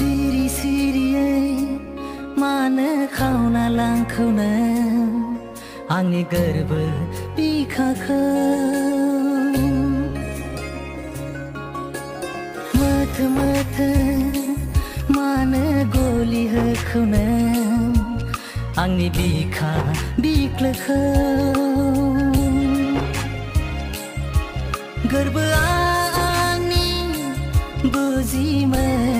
सिरी सिरियै मानो खावना लांखौनो। आंनि गोरबो बिखाखौ। माथो माथो मानो गलि होखौनो। आंनि बिखा बिख्लोखौ। गोरबोआ आंनि बुजिमोन।